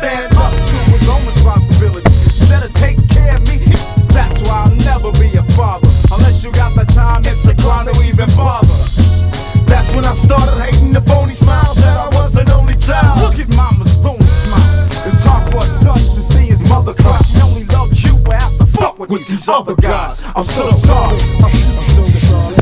stand up to his own responsibility instead of take care of me. That's why I'll never be a father unless you got the time. It's a crime to even bother. That's when I started hating the phony smiles that I was an only child. Look at mama's phony smile. It's hard for a son to see his mother cry. She only loves you, but has fuck with, with these other guys. I'm so sorry. I'm so sorry.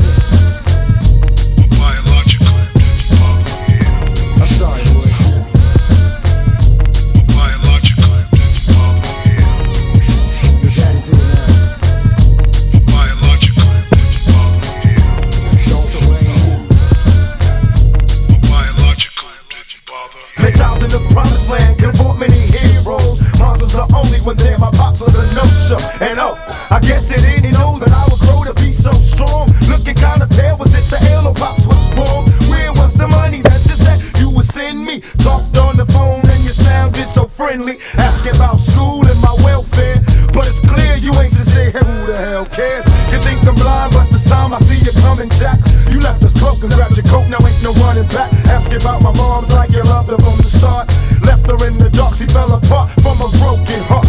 When they're my pops was a no-show. And oh, I guess it didn't know that I would grow to be so strong. Looking kinda pale, was it the or pops was wrong? Where was the money that you said you would send me? Talked on the phone and you sounded so friendly. Asking about school and my welfare. But it's clear you ain't sincere. Who the hell cares? You think I'm blind, but this time I see you coming, Jack. You left us broken, grabbed your coat, now ain't no running back. Asking about my mom's like you loved her from the start. Left her in the dark, she fell apart from a broken heart.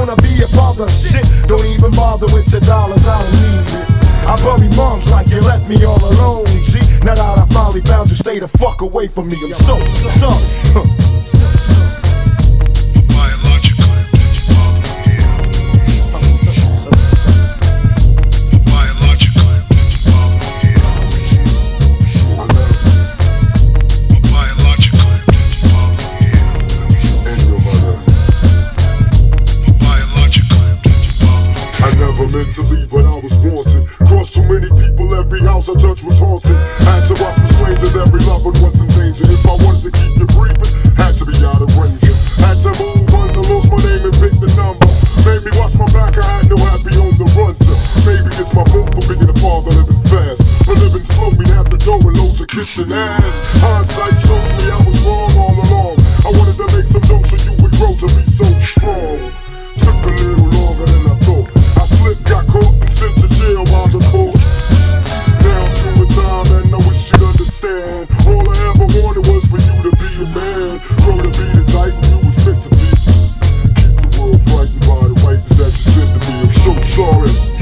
Wanna be a father shit. Don't even bother with your dollars, I don't need it. I bury moms like you left me all alone, G. Now that I finally found you, stay the fuck away from me. I'm so sorry. People, every house I touched was haunted. Had to watch for strangers, every loved one was in danger. If I wanted to keep you breathing, had to be out of range. Had to move under, lose my name and pick the number. Made me watch my back, I had no happy on the run to. Maybe it's my fault for being a father living fast. But living slow, me have to go and loads of kissing ass. I'm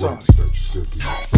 bother.